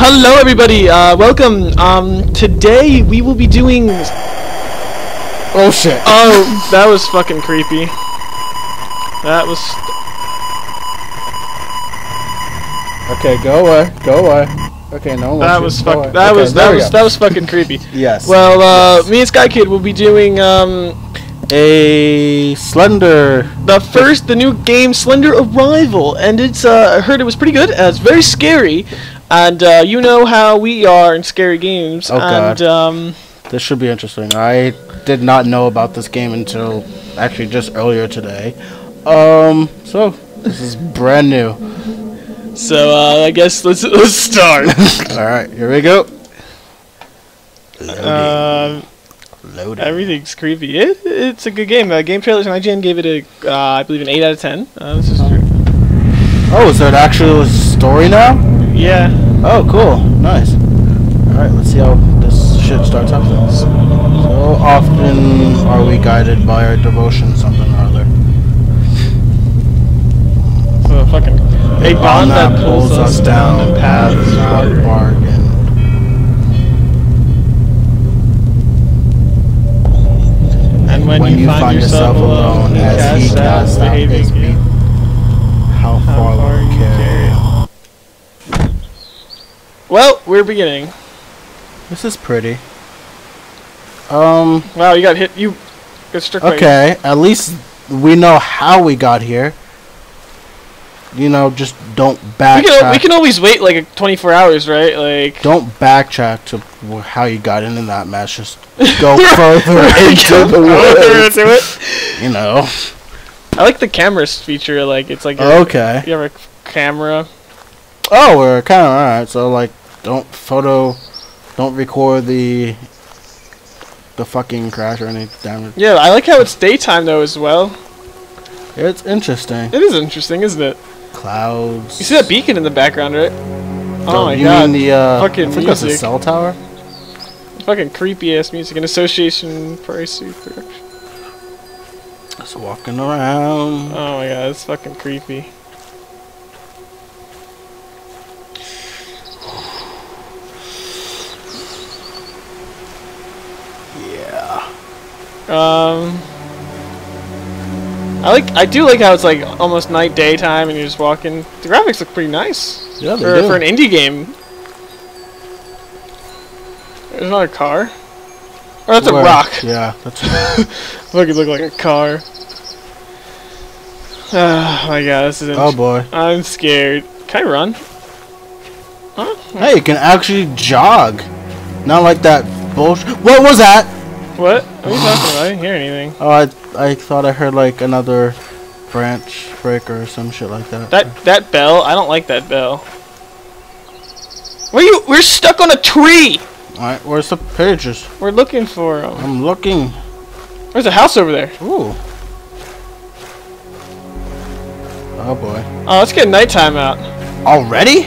Hello, everybody. Uh, welcome. Um, today we will be doing. Oh shit. Oh, that was fucking creepy. That was. Okay, go away. Go away. Okay, no one. That was. Fuck. away. That Okay, was that was go. that was fucking creepy. Yes. Well, uh, me and Skykid will be doing um a slender. the first the new game Slender Arrival, and it's uh I heard it was pretty good. Uh, it's very scary, and uh, you know how we are in scary games. Oh, and God. um This should be interesting. I did not know about this game until actually just earlier today. Um. So this is brand new. so uh, I guess let's let's start. All right, here we go. um. Loading. Everything's creepy. It, it's a good game. Uh, GameTrailers and IGN gave it a, uh, I believe, an 8 out of 10. Uh, this is true. Oh, is there an actual story now? Yeah. Oh, cool. Nice. All right, let's see how this shit starts up then. So often are we guided by our devotion, something or other. So fucking a bond that pulls us down and paths not bargain. And when, When you, find, yourself alone, as he casts out his you. how How far far you you carry. Well, we're beginning. This is pretty. Um. Wow, you got hit. You got struck Okay, at least we know how we got here. You know, just don't We backtrack. can, we can always wait like 24 hours, right? Like. Don't backtrack to how you got into that mess. Just go further into the Further woods. into it. You know. I like the cameras feature. Like it's like. a- Okay. You have a camera. Oh, we're kind of alright. So like, don't photo, don't record the the fucking crash or any damage. Yeah, I like how it's daytime though as well. It's interesting. It is interesting, isn't it? Clouds. You see that beacon in the background, right? Oh my you god. mean the uh, Fucking I think that's a cell tower. Fucking creepy ass music. An association price production. Just walking around. Oh my god, it's fucking creepy. Um I like I do like how it's like almost night daytime and you're just walking. The graphics look pretty nice. Yeah, they for, do. for an indie game. There's another car. Oh, that's Where- a rock. Yeah, that's Fucking look like a car. Oh my god, this is. oh boy. I'm scared. Can I run? Huh? Hey, you can actually jog. Not like that bullshit. What was that? What? What are you talking about? I didn't hear anything. Oh, I I thought I heard like another branch breaker or some shit like that. That that bell. I don't like that bell. Where you? We're stuck on a tree. All right, where's the pages? We're looking for them. I'm looking. There's a house over there. Ooh. Oh boy. Oh, let's get nighttime out. Already?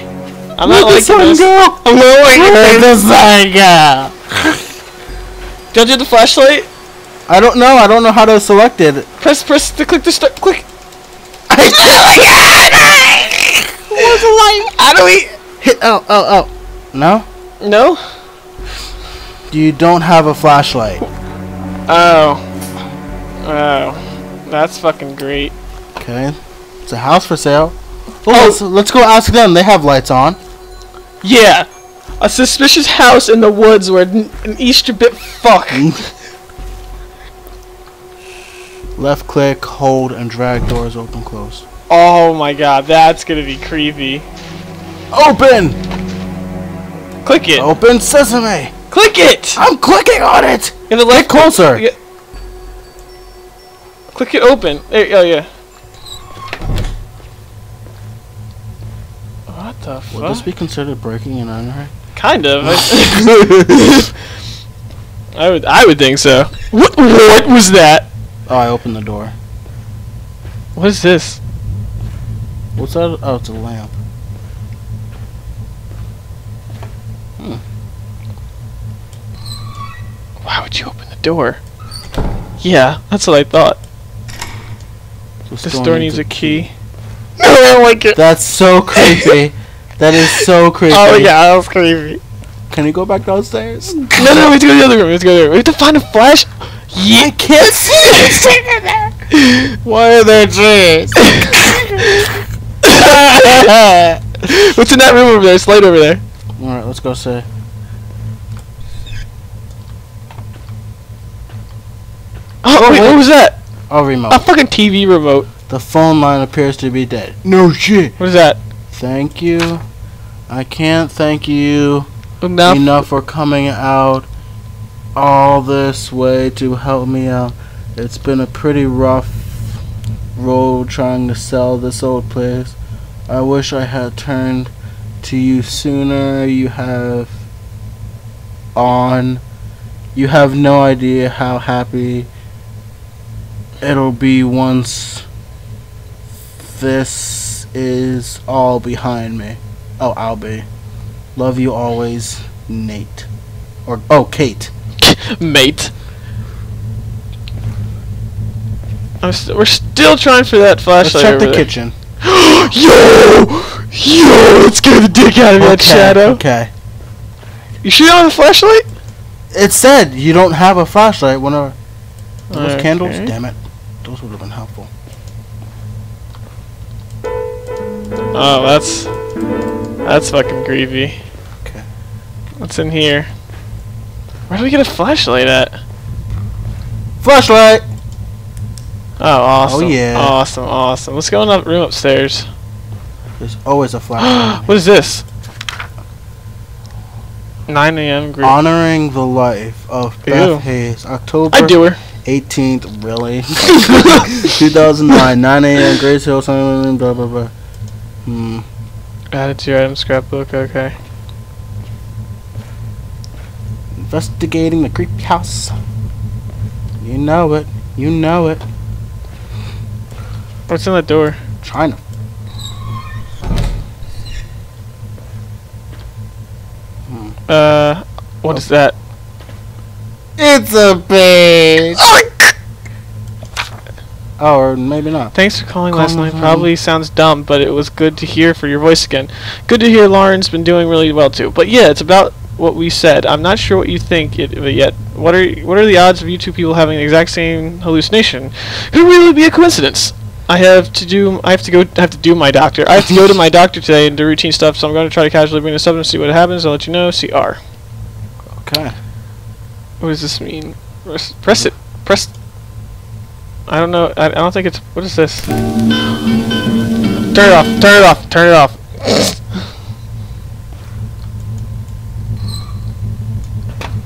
I'm not liking this. go? I'm Where'd this. the sun go? Don't you have the flashlight? I don't know. I don't know how to select it. Press press to click the start. Click. Oh I What's the light? How do we? hit. Oh, oh, oh. No. No. You don't have a flashlight. Oh. Oh. That's fucking great. Okay. It's a house for sale. Well, oh. let's, let's go ask them. They have lights on. Yeah. A suspicious house in the woods where an, an Easter bit fuck. Left click, hold, and drag doors open, close. Oh my god, that's gonna be creepy. Open! Click it. Open sesame! Click it. I'm clicking on it! Get the left closer. Yeah. Click it open. There, oh yeah. What the fuck? Would this be considered breaking and entering? Kind of. I, I would. I would think so. What? What was that? Oh, I opened the door. What is this? What's that? Oh, it's a lamp. Hmm. Why would you open the door? Yeah, that's what I thought. So This door needs a key. No, I don't like it. That's so creepy. That is so oh, creepy. Oh yeah, that was creepy. Can we go back downstairs? No, no, we have to go to the other room. We have to go to the other room. We have to find a flash. Yeah. I can't see it. Why are there trees? What's in that room over there? It's light over there. All right, let's go say. Oh, wait, what was that? Oh, remote. A fucking TV remote. The phone line appears to be dead. No shit. What is that? Thank you. I can't thank you Enough. enough for coming out all this way to help me out. It's been a pretty rough road trying to sell this old place. I wish I had turned to you sooner. You have on. You have no idea how happy it'll be once this is all behind me. Oh, I'll be. Love you always, Nate. Or oh, Kate. Mate. I'm st- we're still trying for that Let's flashlight. check the there. kitchen. yo! Yo! let's get the dick out of me, that shadow. Okay. You sure you don't have a flashlight? It said you don't have a flashlight. Whenever those Okay. candles, damn it, those would have been helpful. Oh, that's that's fucking creepy. Okay. What's in here? Where do we get a flashlight at? Flashlight. Oh, awesome. Oh, yeah. Awesome, awesome. Let's go in that room upstairs. There's always a flashlight. what is this? 9 a.m. group. Honoring the life of Beth Hayes, October I do her. 18th, really? 2009, 9 a.m. Grace Hill, blah blah blah. Hmm. Added to your item scrapbook. Okay. Investigating the creepy house. You know it. You know it. What's in that door? Trying to. Uh, what is that? It's a page. Oh, Oh, or maybe not. Thanks for calling last night. Probably sounds dumb, but it was good to hear for your voice again. Good to hear Lauren's been doing really well too. But yeah, it's about what we said. I'm not sure what you think it, of it yet. What are what are the odds of you two people having the exact same hallucination? Could it really be a coincidence? I have to do. I have to go. I have to do my doctor. I have to go to my doctor today and do routine stuff. So I'm going to try to casually bring this up and see what happens. I'll let you know. CR. Okay. What does this mean? Press, press it. Press. I don't know. I, I don't think it's. What is this? Turn it off. Turn it off. Turn it off.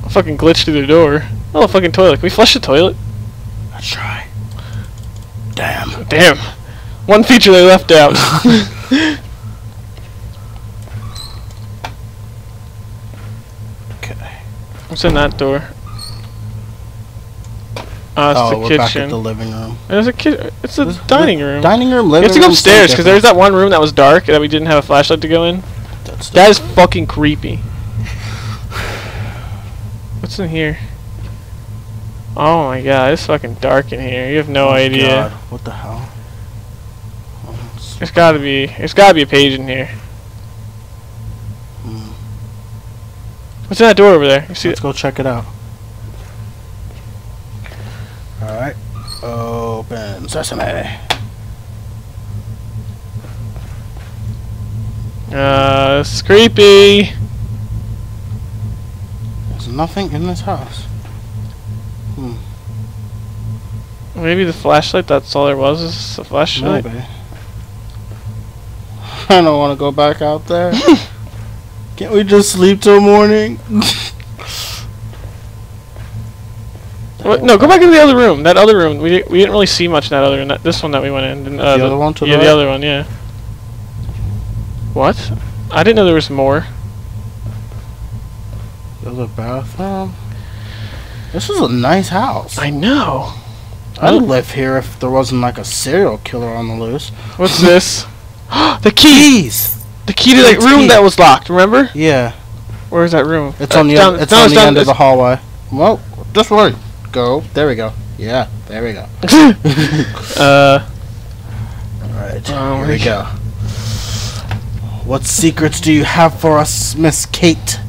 I fucking glitched through the door. Oh, a fucking toilet. Can we flush the toilet? Let's try. Damn. Damn. One feature they left out. Okay. What's in that door? Ah, it's oh, the we're back at the living room. There's a ki- It's a dining room. Dining room, living You living have to go upstairs because there's that one room that was dark that we didn't have a flashlight to go in. That's That is fucking creepy. What's in here? Oh my god, it's fucking dark in here. You have no Oh idea. God, What the hell? Oh, it's- There's gotta be It's gotta be a page in here. hmm. What's in that door over there? You see Let's go check it out. Alright. Open sesame. Uh it's creepy. There's nothing in this house. Hmm. Maybe the flashlight, that's all there was, is a flashlight. Maybe. I don't want to go back out there. Can't we just sleep till morning? What? No, go back into the other room. That other room. We, we didn't really see much in that other room. That, this one that we went in. didn't- Uh, The other one to Yeah, the right? other one, yeah. What? I didn't know there was more. There's a bathroom. This is a nice house. I know. I'd live here if there wasn't like a serial killer on the loose. What's this? the key! Keys. The key to that room key. that was locked, remember? Yeah, Where's that room? it's Uh, on the down- end, it's no, on the down- end of the hallway. Well, this way. Go. There we go. Yeah, there we go. uh, Alright, Oh here we go. What secrets do you have for us, Miss Kate?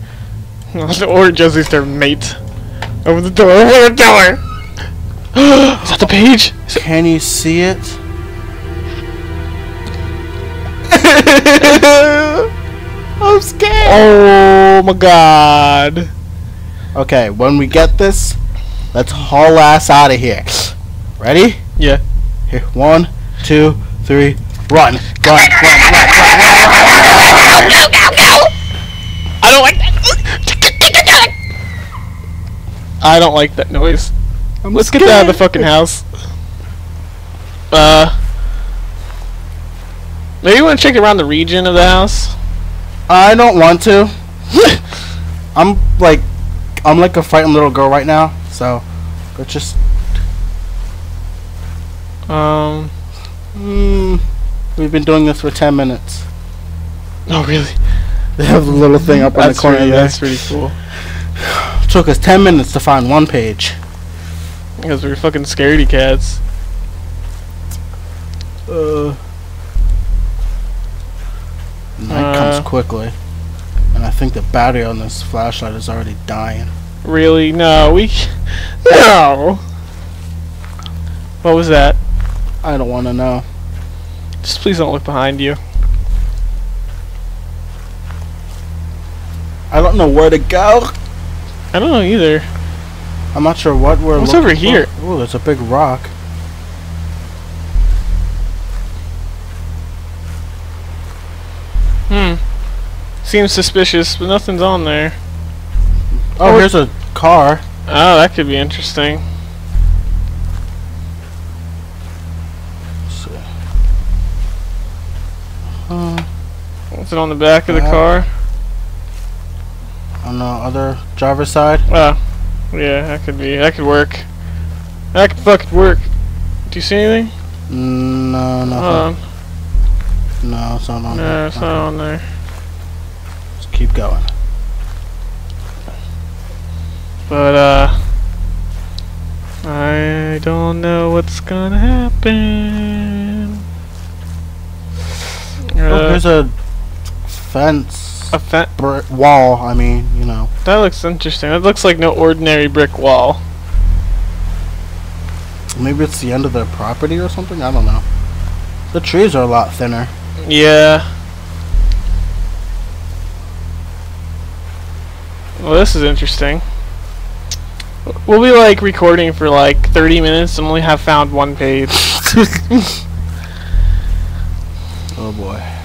or Josie's their mate. Open the door, open the door! Is that the page? Can you see it? I'm scared. oh my god. Okay, when we get this, let's haul ass out of here. Ready? Yeah. Here, one, two, three, run, run, run, run, I don't like that. I don't like that noise. run. Let's get out of the fucking house. Uh. Maybe you want to check around the region of the house? I don't want to. I'm like, I'm like a frightened little girl right now. So, let's just. Um. Mm, we've been doing this for ten minutes. Oh, really? They have a little thing up in the corner pretty, there. that's pretty cool. took us ten minutes to find one page. Because we're fucking scaredy cats. Uh, night Uh. comes quickly, and I think the battery on this flashlight is already dying. Really? No, we. No! What was that? I don't want to know. Just please don't look behind you. I don't know where to go. I don't know either. I'm not sure what we're. What's over here? Oh, Ooh, there's a big rock. Hmm. Seems suspicious, but nothing's on there. Oh, Oh, here's a car. Oh, that could be interesting. Uh, What's it on the back of the Uh, car? on the other driver's side. Oh. Yeah, that could be. That could work. That could fucking work. Do you see anything? No, Hold nothing. on. No, it's not on. No, there. it's not on there. Let's keep going. But, uh. I don't know what's gonna happen. oh, Uh, here's a fence. a fa- Brick wall. I mean, you know. that looks interesting. That looks like no ordinary brick wall. Maybe it's the end of their property or something. I don't know. The trees are a lot thinner. Yeah. Well, this is interesting. We'll be like recording for like 30 minutes and only have found one page. Oh boy.